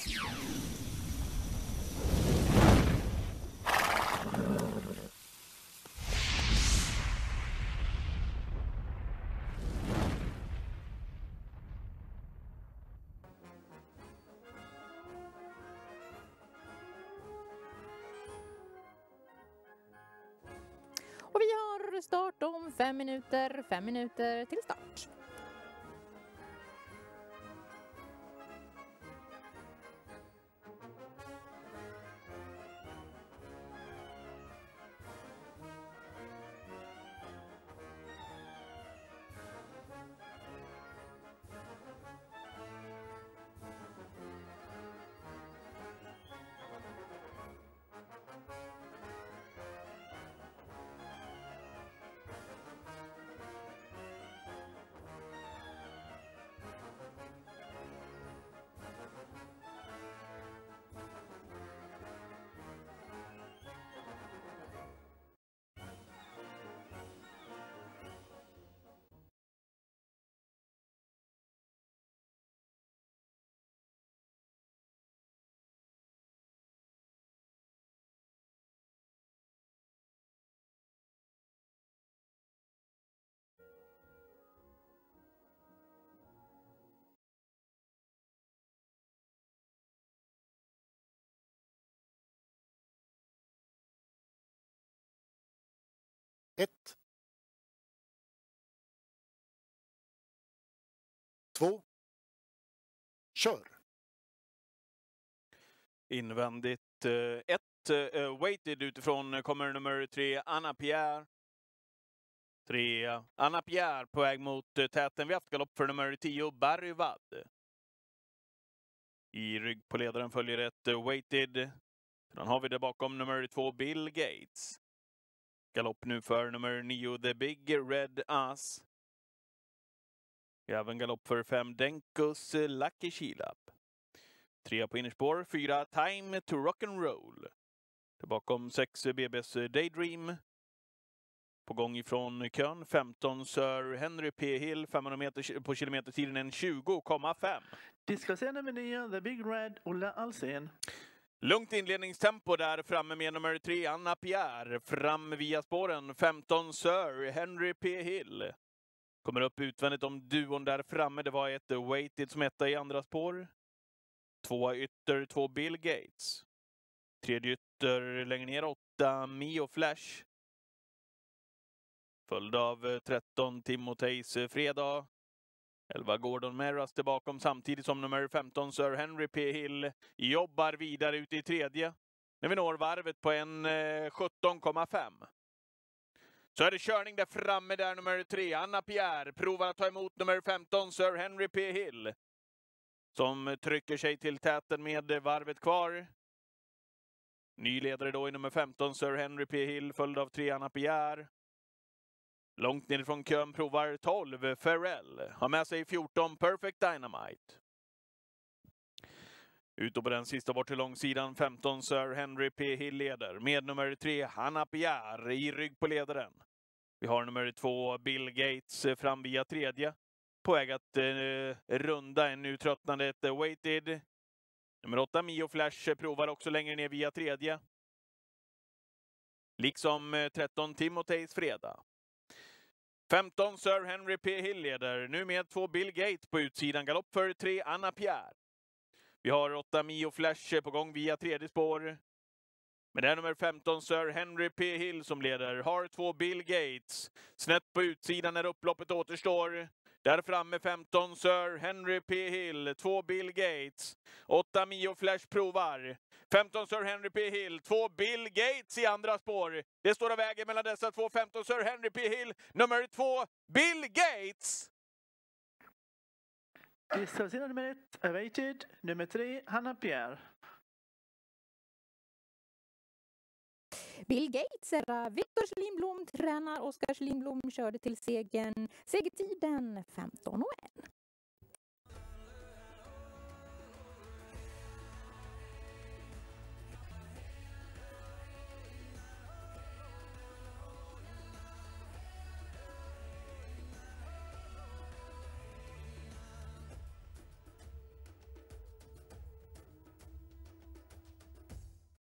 Och vi har start om fem minuter, fem minuter till start. Ett. Två. Kör! Invändigt eh, 1. Uh, eh, eh, weighted utifrån kommer nummer 3, Anna Pierre. 3. Anna Pierre på väg mot uh, täten. Vi har haft galopp för nummer 10, Barry Wadd. I rygg på ledaren följer ett uh, weighted. Sedan har vi där bakom nummer 2, Bill Gates. Galopp nu för nummer 9, The Big Red Ass. Vi har även galopp för 5, Denkus Lucky Kilap. Trea på innerspår, fyra Time to Rock'n'Roll. Bakom sex BBs Daydream. På gång ifrån kön, 15 Sir Henry P. Hill, 500 meter på kilometertiden en 20,5. Diskvalificerad nummer 9, The Big Red, Olle Alsen. Lugnt inledningstempo där framme med nummer 3, Anna Pierre. Fram via spåren, 15 Sir Henry P. Hill. Kommer upp utvändigt om duon där framme. Det var ett Waited, som etta i andra spår. Tvåa ytter, två Bill Gates. Tredje ytter längre ner, åtta Mio Flash. Följd av eh, 13 Timoteis eh, Fredag. 11 Gordon Meras där bakom samtidigt som nummer 15 Sir Henry P. Hill jobbar vidare ute i tredje. När vi når varvet på en eh, 17,5. Så är det körning där framme där nummer 3 Anna Pierre provar att ta emot nummer 15 Sir Henry P. Hill som trycker sig till täten med varvet kvar. Ny ledare då i nummer 15, Sir Henry P. Hill, följd av tre Anna Pierre. Långt nerifrån kön provar 12, Ferrell. Har med sig 14, Perfect Dynamite. Ute på den sista bort till långsidan, 15, Sir Henry P. Hill leder. Med nummer 3, Hanna Pierre i rygg på ledaren. Vi har nummer 2, Bill Gates eh, fram via tredje på väg att eh, runda en nu tröttnande ett eh, Waited. Nummer 8 Mio Flash eh, provar också längre ner via tredje. Liksom 13 Timoteis Fredag. 15 Sir Henry P. Hill leder, nu med två Bill Gate på utsidan. Galopp för tre Anna Pierre. Vi har åtta Mio Flash på gång via tredje spår. Men det är nummer 15 Sir Henry P. Hill som leder. Har två Bill Gates. Snett på utsidan när upploppet återstår. Där framme 15 Sir Henry P. Hill, 2 Bill Gates, 8 Mio Flash provar. 15 Sir Henry P. Hill, 2 Bill Gates i andra spår. Det står av vägen mellan dessa två, 15 Sir Henry P. Hill, nummer 2 Bill Gates. Diskvalificerad nummer 1, Awaited, nummer 3, Hanna Pierre. Bill Gates är Viktor Lindblom tränar. Oskar Lindblom körde till segern. Segertiden 15 och 1.